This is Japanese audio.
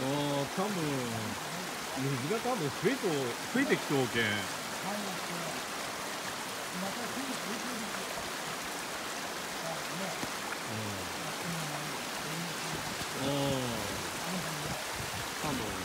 あ多分水が多分増えと増えてきてうけんうんうん多分